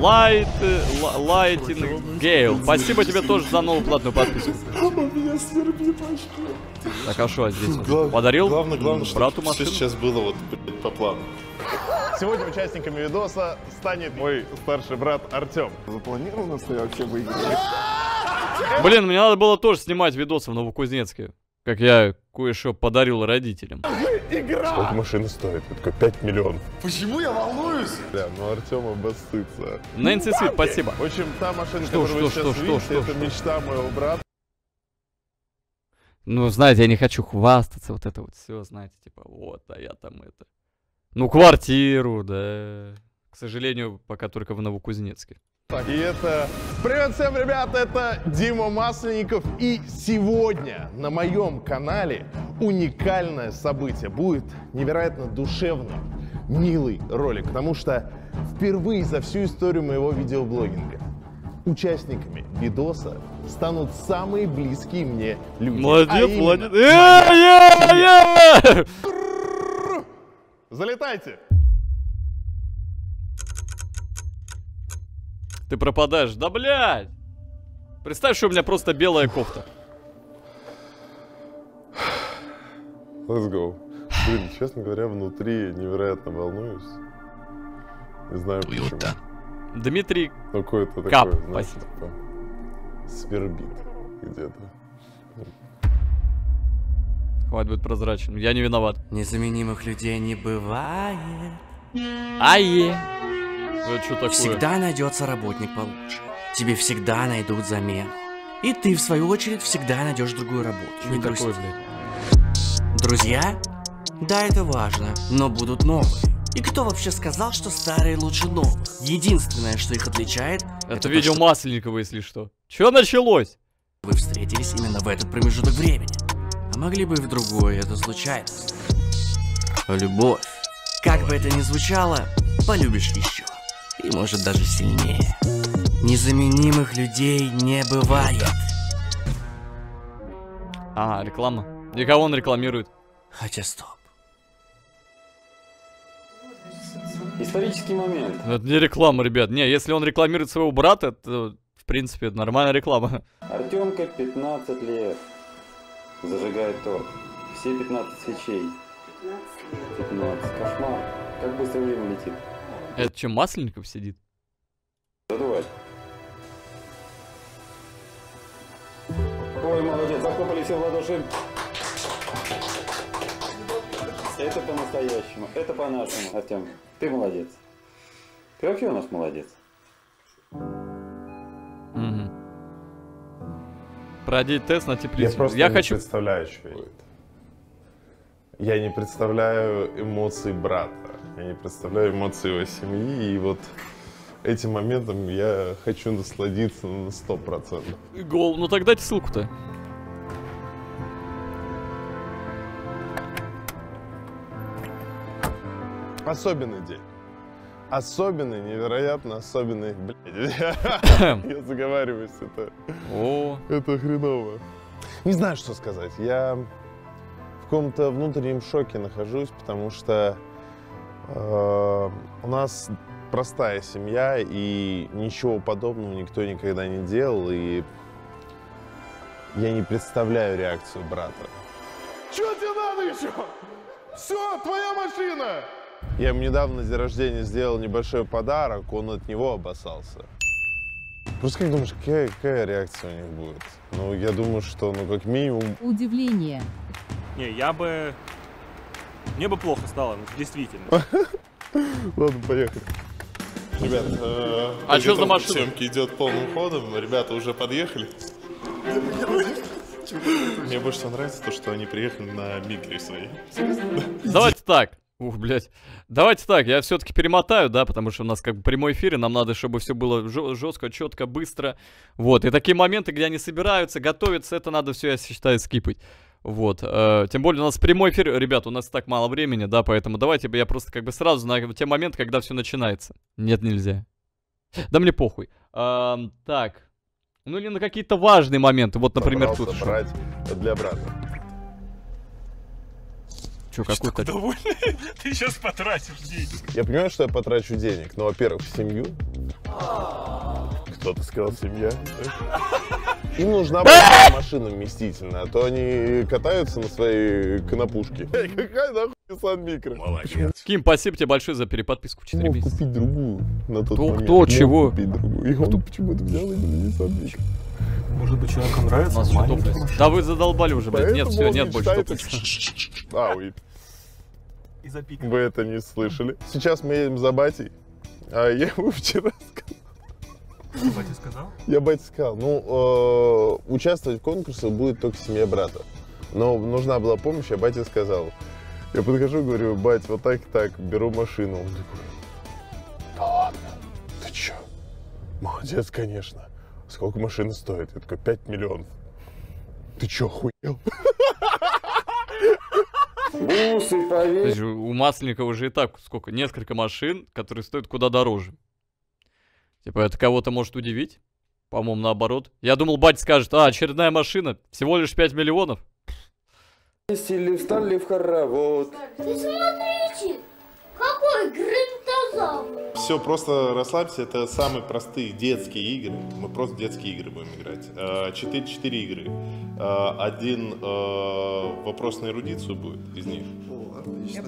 Light, Lighting Gale. Спасибо тебе тоже за новую платную подписку. Меня свербит вообще. Так, а что а здесь? Глав- Подарил Главное, главное, брату что сейчас было вот по плану. Сегодня участниками видоса станет мой старший брат Артем. Запланировано, что я вообще выиграю. Блин, мне надо было тоже снимать видосы в Новокузнецке. Как я кое-что подарил родителям. Сколько машина стоит? Это как 5 миллионов. Почему я волнуюсь? Бля, ну Артем обоссытся. Нэнси Свит, спасибо. В общем, та машина, Что, которую вы что, сейчас что, видите, что, это что? мечта моего брата. Ну, знаете, я не хочу хвастаться, вот это вот все, знаете, типа, вот, а я там это. Ну, квартиру, да. К сожалению, пока только в Новокузнецке. И это... Привет всем, ребят, это Дима Масленников. И сегодня на моем канале уникальное событие. Будет невероятно душевный, милый ролик, потому что впервые за всю историю моего видеоблогинга участниками видоса станут самые близкие мне люди. А Молодец, именно молодец. Э, э, э! Залетайте! Ты пропадаешь. Да, блядь! Представь, что у меня просто белая кофта. Let's go. Блин, честно говоря, внутри невероятно волнуюсь. Не знаю почему. Дмитрий, Ну, какое-то Кап, такое, знаешь, типа, свербит где-то. хватит быть прозрачным. Я не виноват. Незаменимых людей не бывает. Ае! Это что такое? Всегда найдется работник получше. Тебе всегда найдут замену. И ты, в свою очередь, всегда найдешь другую работу. Что Не это такое, блядь? Друзья? Да, это важно, но будут новые. И кто вообще сказал, что старые лучше новых? Единственное, что их отличает, Это то, видео что Масленникова, если что. Чё началось? вы встретились именно в этот промежуток времени. А могли бы и в другой, это случайность. Любовь. Как бы это ни звучало, полюбишь еще. И может даже сильнее. Незаменимых людей не бывает. А, реклама. И кого он рекламирует? Хотя стоп. Исторический момент. Это не реклама, ребят. Не, если он рекламирует своего брата, то, в принципе, это нормальная реклама. Артемка 15 лет. Зажигает торт. Все 15 свечей. 15. Кошмар. Как быстро время летит. Это что, Масленников сидит? Задувать. Ой, молодец, захлопали все в ладоши. Это по-настоящему, это по-нашему, Артем. Ты молодец. Ты вообще у нас молодец. Мгм. Пройди тест на Я теплицу. просто Я не хочу... представляю, что это. Я не представляю эмоций брата. Я не представляю эмоций его семьи. И вот этим моментом я хочу насладиться на 100%. Гол. Ну так дайте ссылку-то. Особенный день. Особенный, невероятно особенный, блядь. Я заговариваюсь, это, О, это хреново. Не знаю, что сказать. Я в каком-то внутреннем шоке нахожусь, потому что у нас простая семья, и ничего подобного никто никогда не делал, и я не представляю реакцию брата. Что тебе надо еще? Все, твоя машина! Я ему недавно на день рождения сделал небольшой подарок, он от него обоссался. Просто как думаешь, какая, какая реакция у них будет? Ну, я думаю, что, ну, как минимум, Удивление. Не, я бы... Мне бы плохо стало, ну, действительно. Ладно, поехали. Ребят, э, А чё за машина? съемке идет полным ходом. Ребята уже подъехали. Мне больше всего нравится то, что они приехали на микре своей. давайте так. Ух, блядь. Давайте так, я все-таки перемотаю, да, потому что у нас как бы прямой эфир, и нам надо, чтобы все было жестко, четко, быстро. Вот, и такие моменты, где они собираются, готовятся, это надо все, я считаю, скипать. Вот, э, тем более у нас прямой эфир, ребят, у нас так мало времени, да, поэтому давайте бы я просто как бы сразу на те моменты, когда все начинается. Нет, нельзя. Да мне похуй. Ам, так. Ну или на какие-то важные моменты, вот, например, тут. Брать для брата. Что, какой-то... Довольный? Ты сейчас потратишь деньги. Я понимаю, что я потрачу денег, но, во-первых, в семью, Кто-то сказал семья. Им нужна большая машина вместительная, а то они катаются на своей конопушке. Какая нахуй Nissan Micro? Молодец. Ким, спасибо тебе большое за переподписку. 4 Мог месяца. купить другую на тот Кто- момент. кто, Мог чего? купить другую. И он почему-то взял именно Nissan Micro. Может быть, человеку У нравится нас. Да вы задолбали уже, блядь. Нет, все, нет больше топлеса. А, И запикан. вы это не слышали. Сейчас мы едем за батей. А я ему вчера сказал. Батя сказал? Я бате сказал, ну, э, участвовать в конкурсе будет только семья брата. Но нужна была помощь, я бате сказал. Я подхожу, говорю, бать, вот так и так, беру машину. Он такой, да ладно, ты чё? Молодец, конечно. Сколько машина стоит? Я такой, 5 миллионов. Ты чё, охуел? Бусы есть у Масленникова уже и так сколько? Несколько машин, которые стоят куда дороже. Типа это кого-то может удивить? По-моему, наоборот. Я думал, батя скажет, а, очередная машина, всего лишь 5 миллионов. Сели, встали в хоровод. Ты смотрите, какой грантозавр. Все, просто расслабься, это самые простые детские игры. Мы просто детские игры будем играть. Э, Четыре, четыре игры. Э, Один э, вопрос на эрудицию будет из них.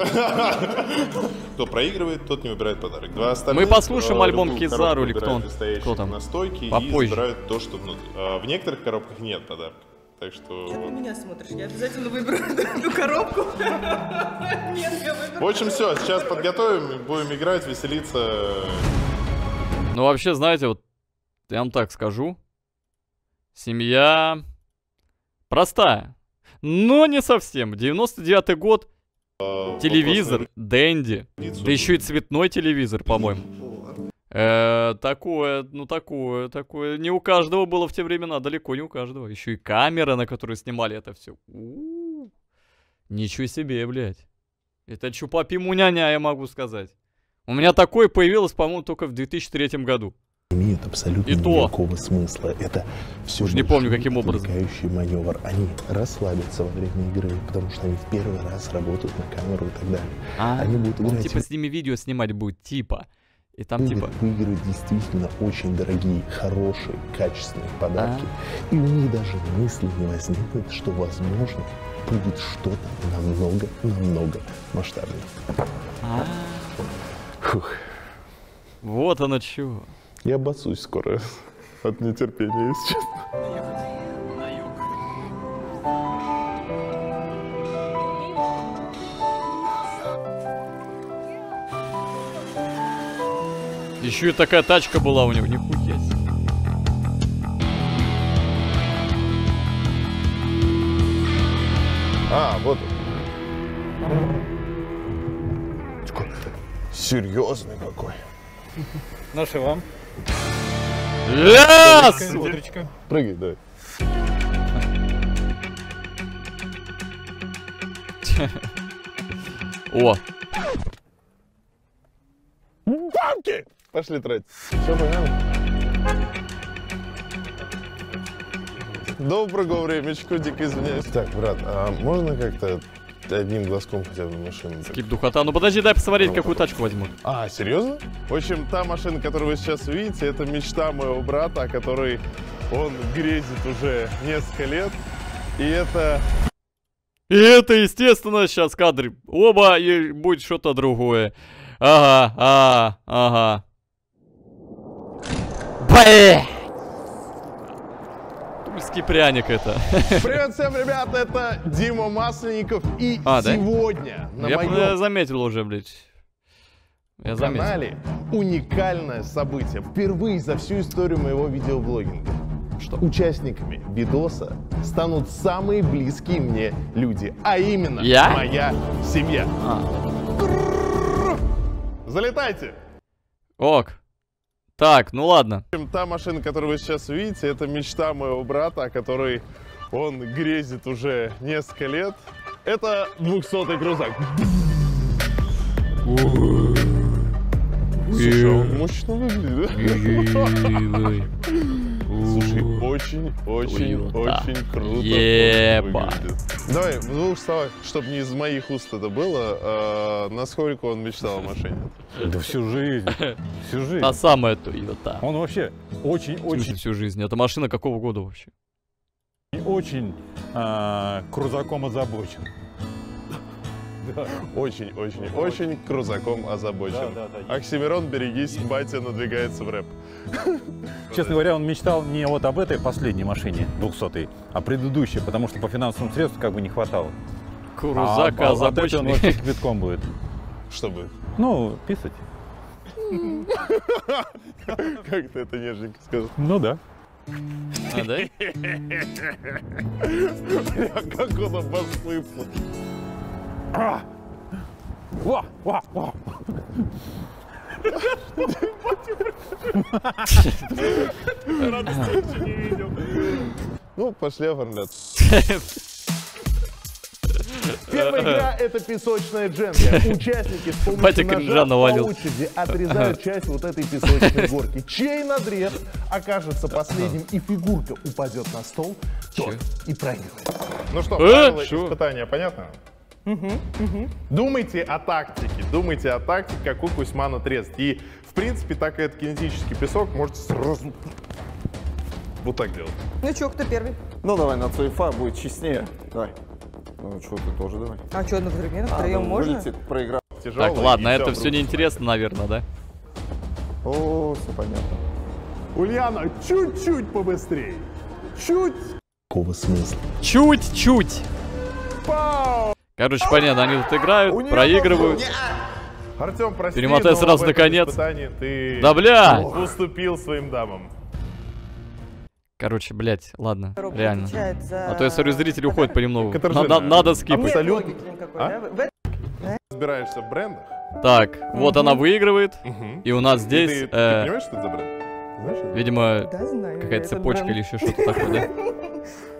Кто проигрывает, тот не выбирает подарок. Два остальных, Мы послушаем альбом Кизару или кто он- кто там? настойки и Попозже. забирают то, что внутри. В некоторых коробках нет подарка. Так что... Ты на вот. меня смотришь, я обязательно выберу эту коробку. Нет, я В выберу. общем, все, сейчас подготовим, и будем играть, веселиться. Ну, вообще, знаете, вот я вам так скажу. Семья простая. Но не совсем. 99-й год, телевизор, Дэнди. Да еще и цветной телевизор, по-моему. Э, такое, ну такое, такое. Не у каждого было в те времена, далеко не у каждого. Еще и камера, на которой снимали это все. Ничего себе, блядь. Это чупапи муняня, я могу сказать. У меня такое появилось, по-моему, только в 2003 году. имеют абсолютно И то. никакого смысла. Это все Уж не помню, каким образом. маневр. Они расслабятся во время игры, потому что они в первый раз работают на камеру и так далее. Они будут он играть типа в с ними видео снимать будет, типа. И там игры, типа... выиграют действительно очень дорогие, хорошие, качественные подарки. А. И у них даже мысли не возникнет, что возможно будет что-то намного, намного масштабнее. А, Фух. вот оно чего. Я обоссусь скоро от нетерпения, если честно. Еще и такая тачка была у него, нихуя себе. А, вот. Серьезный какой. Наши вам. Ляс! Утречка. Прыгай, давай. О, Пошли тратить. Все понятно? Доброго времечку, дико извиняюсь. Так, брат, а можно как-то одним глазком хотя бы на машину? так? кип духота. Ну подожди, дай посмотреть, какую тачку возьмут. А, серьезно? В общем, та машина, которую вы сейчас увидите, это мечта моего брата, о которой он грезит уже несколько лет. И это... И это, естественно, сейчас кадры. Оба, и будет что-то другое. Ага, ага, ага. Бля! Тульский пряник это. Привет всем, ребята, это Дима Масленников. И А, да? сегодня на Я моем заметил уже, блядь. Я заметил. канале уникальное событие. Впервые за всю историю моего видеоблогинга. Что? Участниками видоса станут самые близкие мне люди, а именно Я? моя семья. А, Залетайте! ок. Так, ну ладно. В общем, Та машина, которую вы сейчас увидите, это мечта моего брата, о которой он грезит уже несколько лет. Это 200-й крузак. Слушай, он мощно выглядит, да? Слушай, очень, очень, очень круто Еба. Давай, в двух словах, чтобы не из моих уст это было, э, насколько он мечтал о машине? Да всю жизнь. Всю жизнь. Та самая Toyota. Он вообще очень-очень всю жизнь. Это машина какого года вообще? очень а, крузаком озабочен. Очень, очень, очень крузаком озабочен. Оксимирон, берегись, батя надвигается в рэп. Честно говоря, он мечтал не вот об этой последней машине, 200 а предыдущей, потому что по финансовым средствам как бы не хватало. Крузак а, а от этой он озабоченный. вообще кипятком будет. Чтобы, Ну, писать. как ты это нежненько сказал. Ну да. А, да? Как он Ва, ва, ва. Ну, пошли оформляться. Первая игра — это песочная дженга. Участники с помощью ножа по очереди отрезают часть вот этой песочной горки. Чей надрез окажется последним и фигурка упадет на стол, тот и проигрывает. Ну что, Э, правила испытания понятно? Думайте о тактике, думайте о тактике, какой Кузьман отрезать. И, в принципе, так и этот кинетический песок можете сразу вот так делать. Ну чё, кто первый? Ну давай, на цвейфа будет честнее. Давай. Ну что, ты тоже давай. А что, на втроем? А, Втроем ну, можно? Вылетит, проиграл. Тяжелый, Так, ладно, это всё, все вдруг неинтересно, наверное, да? О, все понятно. Ульяна, чуть-чуть побыстрее. Чуть. Какого смысла? Чуть-чуть. Короче, понятно, они тут играют, проигрывают. Артем, прости, Перемотай сразу на конец. ты Да, бля! уступил своим дамам. Короче, блядь, ладно, Коробка реально. отвечает за- А то я смотрю, зрители уходят понемногу. Катаржина. Надо, надо А скипать. нет Абсолютно. А? да? Разбираешься в брендах. Так, вот она выигрывает. Мгм. И у нас здесь, ты, ты э, понимаешь, что это за бренд? Знаешь, видимо, Да, знаю. какая-то цепочка или еще что-то такое, да?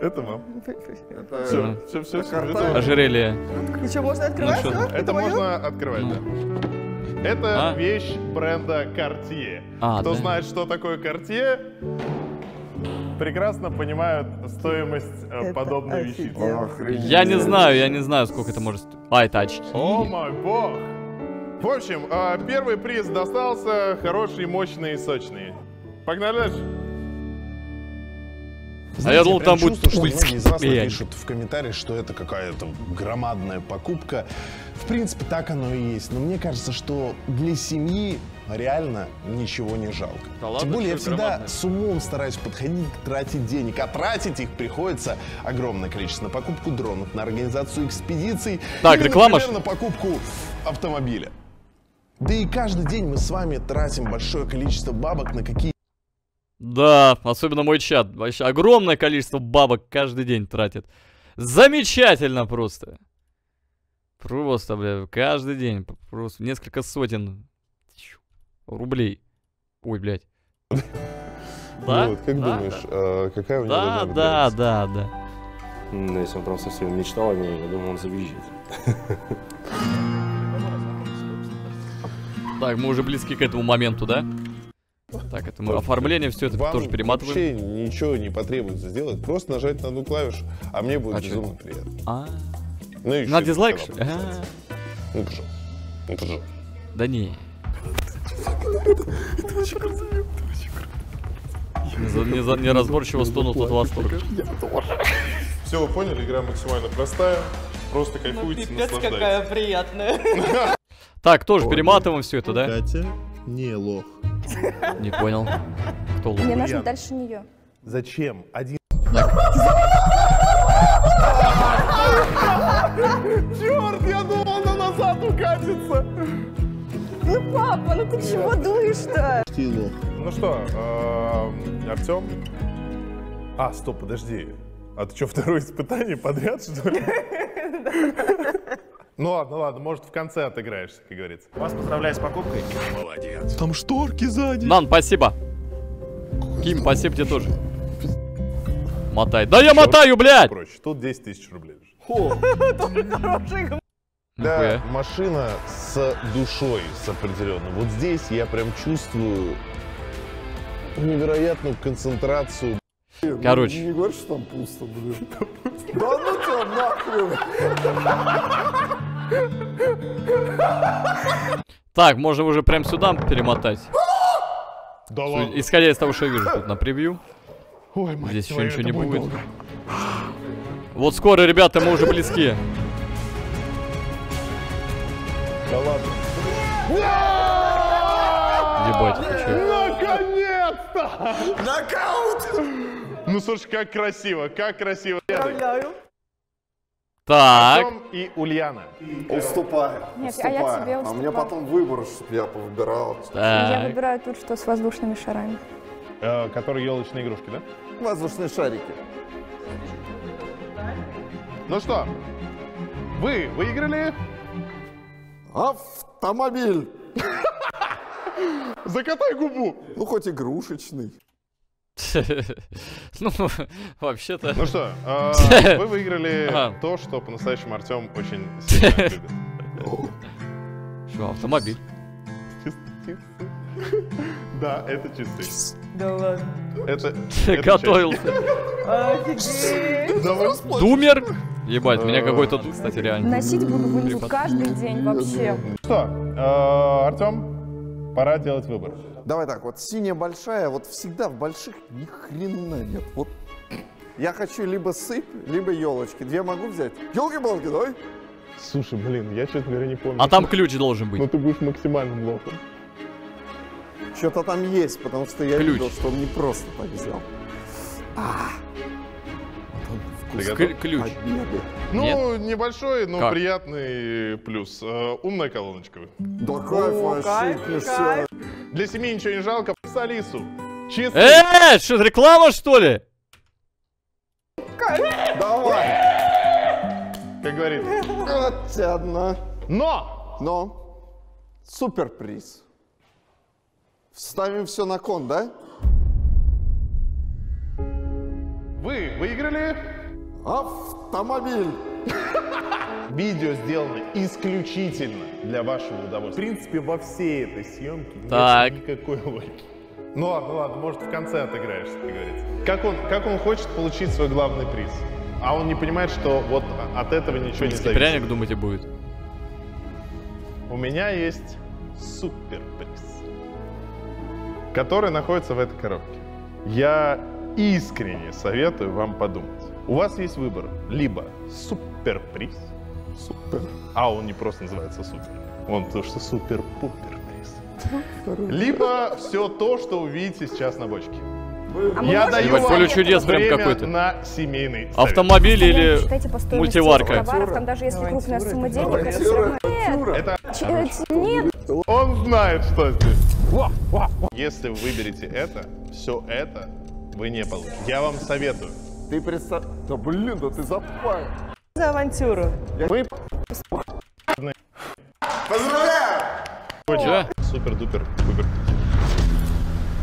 Это вам. Все, все, все, все. Ожерелье. Что, можно открывать? Ну, это можно открывать, Ну. да. Это А? вещь бренда Cartier. А, Кто да? знает, что такое Cartier, прекрасно понимают стоимость э, Это подобной вещицы. офигенно. Охренеть. Я не знаю, я не знаю, сколько это может... А, это очки. О мой бог! В общем, э, первый приз достался хороший, мощный и сочный. Погнали дальше. А я думал, там будет что пульс. многие из вас напишут в комментариях, что это какая-то громадная покупка. В принципе, так оно и есть. Но мне кажется, что для семьи реально ничего не жалко. Да ладно, Тем более я всегда громадное? с умом стараюсь подходить, тратить денег. А тратить их приходится огромное количество на покупку дронов, на организацию экспедиций. Так, или, реклама например, на покупку автомобиля. Да и каждый день мы с вами тратим большое количество бабок на какие Да, особенно мой чат. Вообще огромное количество бабок каждый день тратит. Замечательно просто. Просто, бля, каждый день. Просто несколько сотен рублей. Ой, блядь. Да? Ну вот, как Да, думаешь, э, какая у него Да, да, да, да. Ну, если он прям совсем мечтал о ней, я думаю, он завизжит. Так, мы уже близки к этому моменту, да? Так, это мы оформление, все это Вам тоже перематываем. вообще ничего не потребуется сделать, просто нажать на одну клавишу, а мне будет А безумно приятно. А, Ну и на ещё дизлайк, что ли? А, Ну, пожалуйста. Ну, пожалуйста. Да не. Не за- Не за- неразборчиво стонут от восторга. Все, вы поняли, игра максимально простая. Просто кайфуйте, Пипец, наслаждайтесь. какая приятная. Так, тоже перематываем все это, да? Катя не лох. Не понял. Кто лох? Мне нужно дальше нее. Зачем? Один... Черт, я думал, она назад укатится. Ну, папа, ну ты чего дуешь-то? Ну что, Артем? А, стоп, подожди. А ты что, второе испытание подряд, что ли? Ну ладно, ладно, может в конце отыграешься, как говорится. Вас поздравляю с покупкой. Там шторки сзади. Нан, спасибо. Ким, спасибо тебе тоже. Мотай. Да я мотаю, блядь! Проще, тут 10 тысяч рублей. Хороший Да, машина с душой, с определенной. Вот здесь я прям чувствую невероятную концентрацию Короче. Не говори, что там пусто, блин. Да ну тебя нахрен. Так, можно уже прям сюда перемотать. Да ладно. Исходя из того, что я вижу тут на превью. Ой, мать Здесь еще ничего не будет долго. Вот скоро, ребята, мы уже близки. Да ладно. Ебать, ты? Нокаут! Ну слушай, как красиво, как красиво. Поздравляю. Так. Артем и Ульяна. Уступаю. Нет, а я уступаю. тебе А мне уступаю. потом выбор, чтобы я повыбирал. Я выбираю тут, что с воздушными шарами. Э, которые елочные игрушки, да? Воздушные шарики. Ну что, вы выиграли Автомобиль. Закатай губу. Ну, хоть игрушечный. Ну, вообще-то... Ну что, э, вы выиграли Ага. то, что по-настоящему Артем очень сильно любит. Что, автомобиль? Да, это чистый. Да ладно. Это, Готовился. Офигеть. Думер? Ебать, меня какой-то, кстати, реально. Носить буду каждый день вообще. Что, э, Артем, пора делать выбор. Давай так, вот синяя большая, вот всегда в больших ни хрена нет. Вот я хочу либо сыпь, либо елочки. Две могу взять? Елки-палки, давай. Слушай, блин, я, честно говоря, не помню. А там ключ должен Ну быть. ты будешь максимальным лохом. Что-то там есть, потому что я Ключ. видел, что он не просто так взял. А. Ты К- ключ. Победы. Ну, небольшой, но Как? приятный плюс. Э, умная колоночка. Да кайф вообще, кайф. Для семьи ничего не жалко. С Алису. Чистый. Э, что, реклама, что ли? Давай. Как говорится. Вот одна. Но! Но суперприз. Ставим все на кон, да? Вы выиграли Автомобиль. Видео сделано исключительно для вашего удовольствия. В принципе, во всей этой съемке Так. нет никакой логики. Ну ладно, ладно, может в конце отыграешься, как говорится. Как он, как он хочет получить свой главный приз? А он не понимает, что вот от этого ничего не зависит. Пряник, думаете, будет? У меня есть суперприз, который находится в этой коробке. Я искренне советую вам подумать. У вас есть выбор. Либо суперприз, Супер. а он не просто называется супер, он то, что супер-пупер приз. Либо все то, что увидите сейчас на бочке. А Я даю вам поле чудес прям какой-то. на семейный совет. Автомобиль или считайте мультиварка? товаров, там даже если крупная сумма денег, это все равно... Нет, Это нет, Он знает, что здесь. Если вы выберете это, все это вы не получите. Я вам советую. Ты представь... Да блин, да ты запай. За авантюру. Вы Поздравляю! Чё? супер-дупер выбор.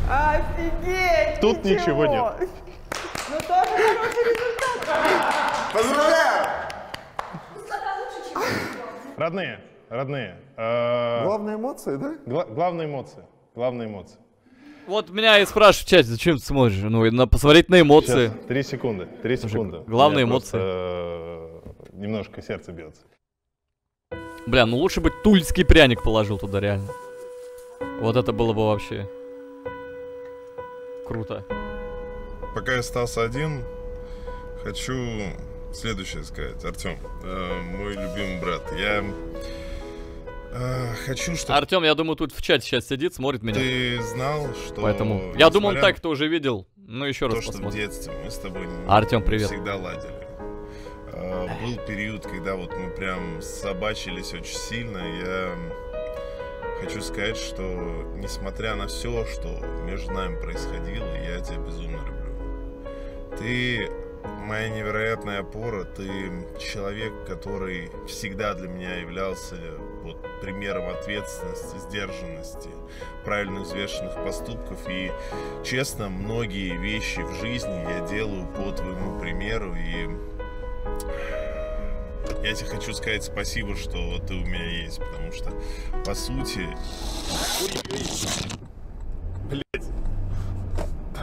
Офигеть! Тут ничего нет. Ну тоже хороший результат. Поздравляю! Родные, родные. э, Главные эмоции, да? гла- главные эмоции. Главные эмоции. Вот меня и спрашивают в чате, зачем ты смотришь? Ну, и на, посмотреть на эмоции. Сейчас, три секунды. Три секунды. главные эмоции. просто, э, немножко сердце бьется. Бля, ну лучше бы тульский пряник положил туда, реально. Вот это было бы вообще... Круто. Пока я остался один, хочу следующее сказать. Артем, э, мой любимый брат, я э, хочу, чтобы Артем, я думаю, тут в чате сейчас сидит, смотрит меня. ты знал, что... Поэтому... Я думаю, он несмотря так это уже видел. Ну, еще раз то, в посмотрим. детстве мы с тобой Артем, привет. всегда ладили. Э, Был период, когда вот мы прям собачились очень сильно. Я хочу сказать, что несмотря на все, что между нами происходило, я тебя безумно люблю. Ты моя невероятная опора, ты человек, который всегда для меня являлся вот примером ответственности, сдержанности, правильно взвешенных поступков. И, честно, многие вещи в жизни я делаю по твоему примеру. И я тебе хочу сказать спасибо, что ты у меня есть, потому что, по сути...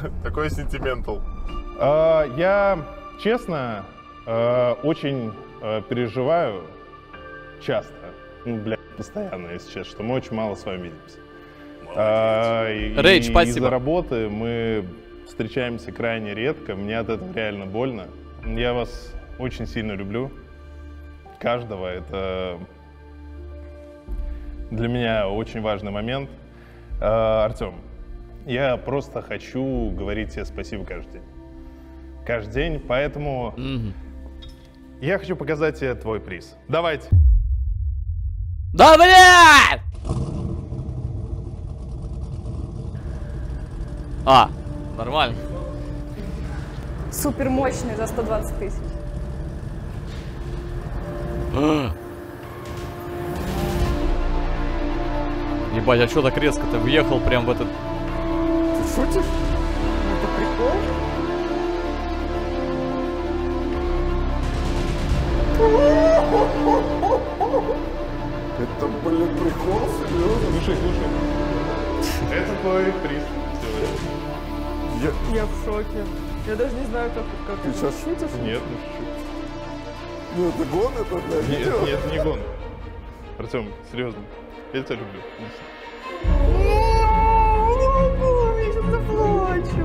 Такой сентиментал. А, Я, честно, э, очень э, переживаю часто, ну, блядь, постоянно, если честно, что мы очень мало с вами видимся. А, Рейдж, спасибо. Из-за работы мы встречаемся крайне редко, мне от этого реально больно. Я вас очень сильно люблю, каждого, это для меня очень важный момент. А, Артем, я просто хочу говорить тебе спасибо каждый день. Каждый день, поэтому я хочу показать тебе твой приз. Давайте. Да, блядь! А, нормально. Супер мощный за 120 тысяч. Ебать, а чё так резко-то въехал прям в этот... Ты шутишь? Слушай, слушай. Это твой приз сегодня. Я в шоке. Я даже не знаю, как, как Ты это. сейчас шутишь? Нет, не шучу. Ну это гон, это для Нет, видео. нет, не гон. Артем, серьезно. Я тебя люблю. Не могу, я сейчас заплачу.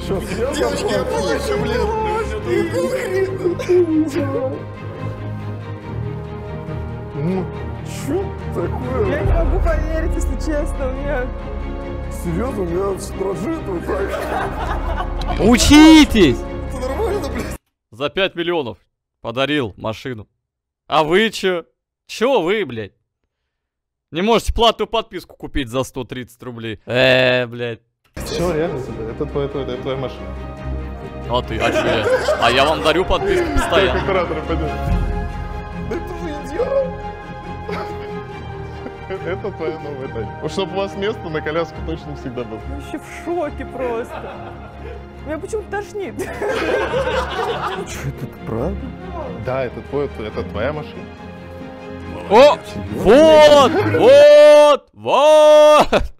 Сейчас Девочки, я плачу, Ну, чё такое? Я не могу поверить, если честно, у меня... Серьезно, у меня дрожит вот так. Учитесь! Это нормально, блядь? За 5 миллионов подарил машину. А вы чё? Чё вы, блядь? Не можете платную подписку купить за 130 рублей. Э, блядь. Все, реально, это, это, твоя, это, это твоя машина. А ты, а я? А я вам дарю подписку постоянно. Это твоя новая тачка. Чтобы у вас место на коляску точно всегда было. Я вообще в шоке просто. Меня почему-то тошнит. Что это, правда? Да, это, твой, это твоя машина. О! Вот! Вот! Вот!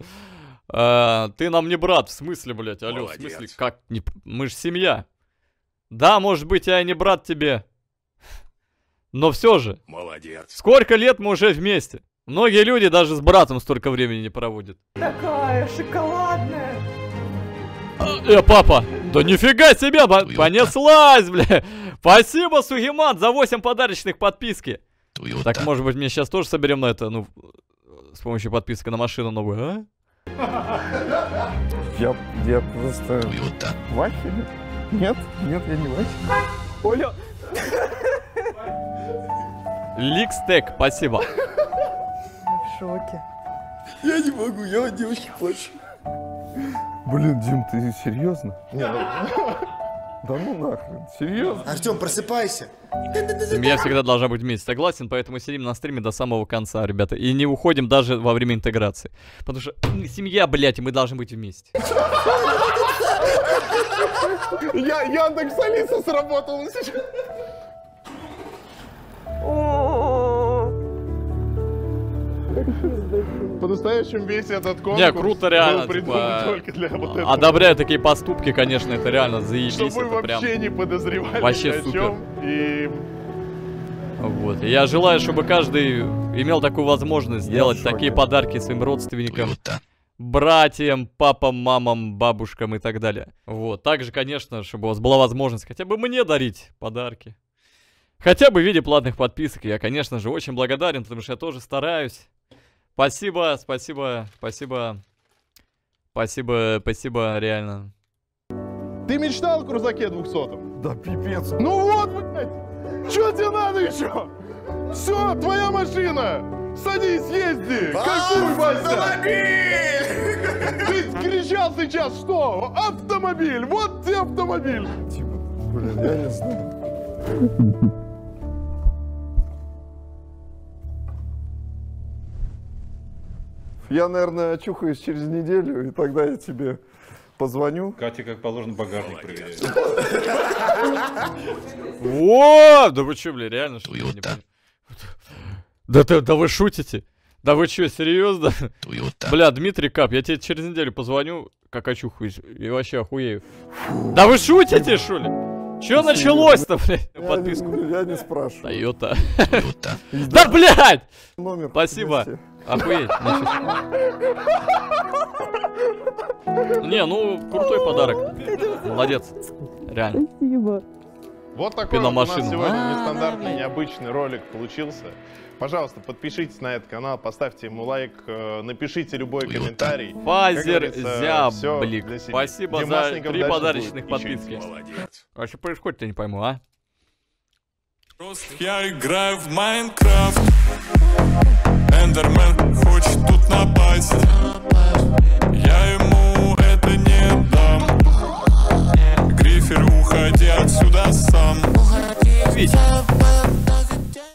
А, Ты нам не брат, в смысле, блядь, алло, в смысле, как? не Мы же семья. Да, может быть, я и не брат тебе. Но все же. Молодец. Сколько лет мы уже вместе? Многие люди даже с братом столько времени не проводят. Такая шоколадная. Э, папа! Да нифига себе, понеслась, бля! Спасибо, Сугиман, за 8 подарочных подписки. Так, может быть, мне сейчас тоже соберем на это, ну, с помощью подписки на машину новую, а? Я, я просто... В ахере? Нет, нет, я не в ахере. Оля. Ликстек, спасибо. Шоке. Я не могу, я от девочки плачу. Блин, Дим, ты серьезно? Не, ну... Да ну нахрен, серьезно? Артем, просыпайся. Семья всегда должна быть вместе, согласен, поэтому сидим на стриме до самого конца, ребята. И не уходим даже во время интеграции. Потому что семья, блядь, и мы должны быть вместе. Я, Яндекс Алиса сработала сейчас. По-настоящему весь этот конкурс Не, круто реально, был типа, только для вот этого. Одобряю такие поступки, конечно, это реально заебись. Чтобы вы это прям вообще не подозревали вообще ни о супер. чем. И Вот. Я желаю, чтобы каждый имел такую возможность Я сделать такие подарки своим родственникам, братьям, папам, мамам, бабушкам и так далее. Вот. Также, конечно, чтобы у вас была возможность хотя бы мне дарить подарки. Хотя бы в виде платных подписок. Я, конечно же, очень благодарен, потому что я тоже стараюсь. Спасибо, спасибо, спасибо. Спасибо, спасибо, реально. ты мечтал о крузаке 200 Да пипец. Ну вот, блядь! Чё тебе надо еще? Все, твоя машина! Садись, езди! Кайфуй, Вася! Ты кричал сейчас, что? Автомобиль! Вот тебе автомобиль! Блин, я не знаю. Я, наверное, очухаюсь через неделю, и тогда я тебе позвоню. Катя, как положено, багажник проверяет. О, да вы что, бля, реально что? Не понял. Да, ты- да вы шутите? Да вы что, серьезно? Бля, Дмитрий Кап, я тебе через неделю позвоню, как очухаюсь, и вообще охуею. Да вы шутите, что ли? Чё началось-то, блядь? Подписку. Я не спрашиваю. Тойота. Да, блядь! Номер Спасибо. 200. Охуеть. Не, ну, крутой подарок. Молодец. Реально. Спасибо. Вот такой вот у нас сегодня нестандартный, необычный ролик получился. Пожалуйста, подпишитесь на этот канал, поставьте ему лайк, э, напишите любой комментарий. Фазер Зяблик. Спасибо за три подарочных подписки. интереснее. А что происходит-то, не пойму, а? Я играю в Minecraft Slenderman хочет тут напасть. Я ему это не дам. Грифер, уходи отсюда сам. Уходи,